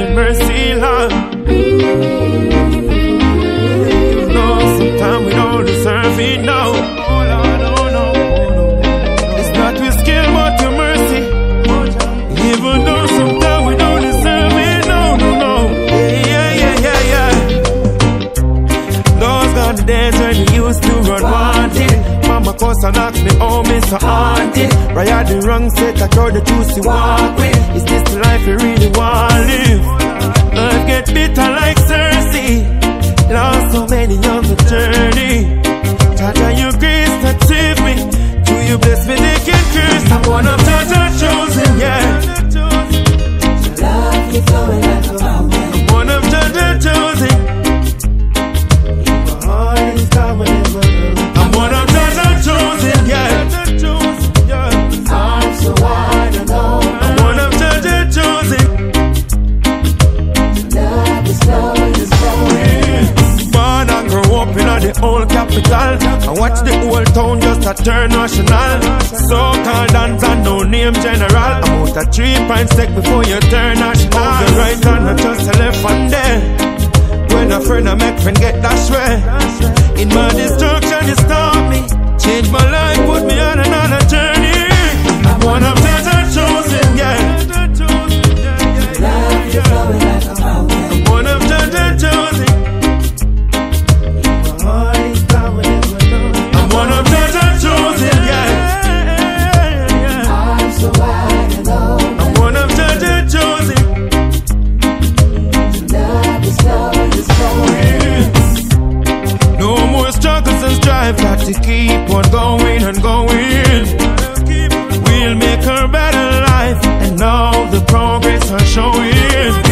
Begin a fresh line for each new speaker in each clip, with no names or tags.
in mercy, Lord. No, sometimes we don't deserve it. Oh, oh, no. It's not with skill, but your mercy. Even though sometimes we don't deserve it, no, no, no. Yeah, yeah, yeah, yeah. Those gone the days when we used to run wanted. Mama cause and ask me, oh, Mr. Auntie. Right the wrong set, I throw the juice to walk with. Is this the life you really want the old capital. I watch the whole town just a turn national. So called and no name general. I'm out a three pints take before you turn national. The right hand and just a left hand there. When a friend I make friend get that way. In my destruction you stop me. Change my life, strife, got to keep on going and going. We'll make a better life, and now the progress are showing.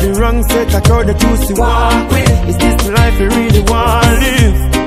The wrong set, I throw the juice to walk with. Is this the life you really want to live?